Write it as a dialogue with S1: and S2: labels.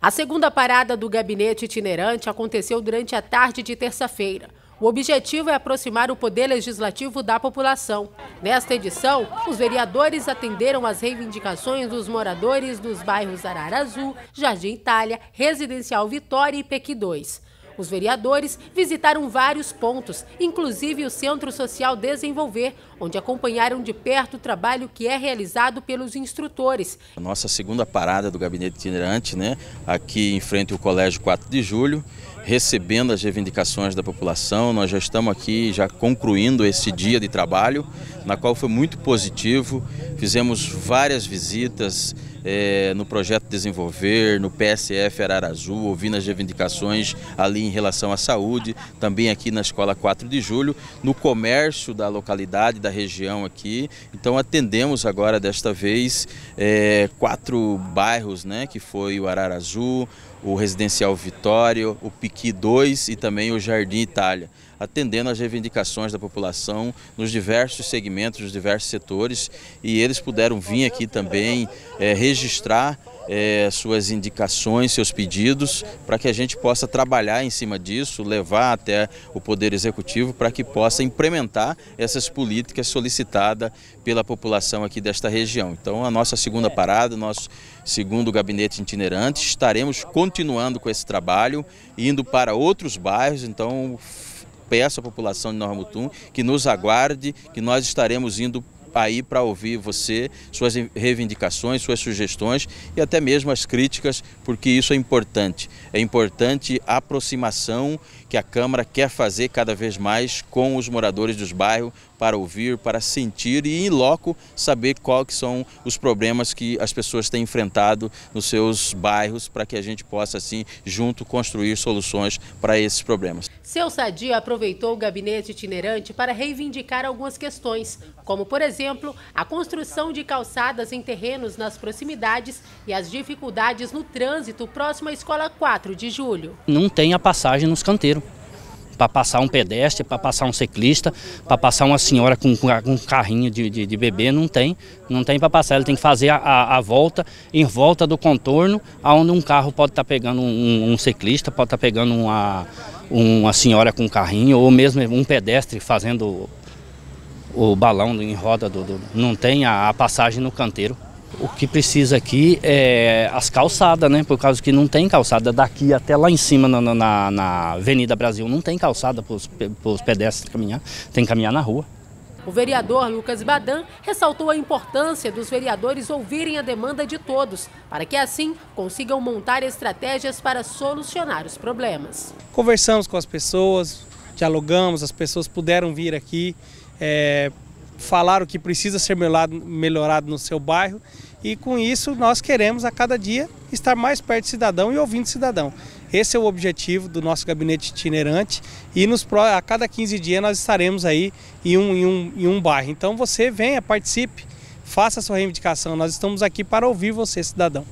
S1: A segunda parada do gabinete itinerante aconteceu durante a tarde de terça-feira. O objetivo é aproximar o poder legislativo da população. Nesta edição, os vereadores atenderam às reivindicações dos moradores dos bairros Arara Azul, Jardim Itália, Residencial Vitória e Pequi 2. Os vereadores visitaram vários pontos, inclusive o Centro Social Desenvolver, onde acompanharam de perto o trabalho que é realizado pelos instrutores.
S2: Nossa segunda parada do gabinete itinerante, né, aqui em frente ao Colégio 4 de Julho, recebendo as reivindicações da população. Nós já estamos aqui já concluindo esse dia de trabalho, na qual foi muito positivo. Fizemos várias visitas, é, no projeto Desenvolver, no PSF Arara Azul, ouvindo as reivindicações ali em relação à saúde, também aqui na Escola 4 de Julho, no comércio da localidade, da região aqui. Então atendemos agora desta vez é, quatro bairros, né, que foi o Arara Azul, o Residencial Vitória, o Piqui 2 e também o Jardim Itália, atendendo às reivindicações da população nos diversos segmentos, nos diversos setores e eles puderam vir aqui também é, registrar é, suas indicações, seus pedidos, para que a gente possa trabalhar em cima disso, levar até o Poder Executivo para que possa implementar essas políticas solicitadas pela população aqui desta região. Então, a nossa segunda parada, nosso segundo gabinete itinerante, estaremos continuando com esse trabalho, indo para outros bairros, então peço à população de Nova Mutum que nos aguarde, que nós estaremos indo aí para ouvir você, suas reivindicações, suas sugestões e até mesmo as críticas, porque isso é importante. É importante a aproximação que a Câmara quer fazer cada vez mais com os moradores dos bairros para ouvir, para sentir e em loco saber quais são os problemas que as pessoas têm enfrentado nos seus bairros para que a gente possa assim junto construir soluções para esses problemas.
S1: Seu Sadia aproveitou o gabinete itinerante para reivindicar algumas questões, como por exemplo, a construção de calçadas em terrenos nas proximidades e as dificuldades no trânsito próximo à escola 4 de julho.
S3: Não tem a passagem nos canteiros para passar um pedestre, para passar um ciclista, para passar uma senhora com, com um carrinho de, de, de, bebê, não tem, não tem para passar, ele tem que fazer a, a, a, volta em volta do contorno, onde um carro pode estar tá pegando um, um, ciclista, pode estar tá pegando uma, uma senhora com um carrinho, ou mesmo um pedestre fazendo o balão em roda, do, do não tem a, a passagem no canteiro. O que precisa aqui é as calçadas, né? Por causa que não tem calçada daqui até lá em cima na, na, na Avenida Brasil. Não tem calçada para os pedestres caminhar, tem que caminhar na rua.
S1: O vereador Lucas Badan ressaltou a importância dos vereadores ouvirem a demanda de todos, para que assim consigam montar estratégias para solucionar os problemas.
S4: Conversamos com as pessoas, dialogamos, as pessoas puderam vir aqui, é, falar o que precisa ser melhorado, melhorado no seu bairro e com isso nós queremos a cada dia estar mais perto do cidadão e ouvindo o cidadão. Esse é o objetivo do nosso gabinete itinerante e nos, a cada 15 dias nós estaremos aí em um, em, um, em um bairro. Então você venha, participe, faça a sua reivindicação. Nós estamos aqui para ouvir você, cidadão.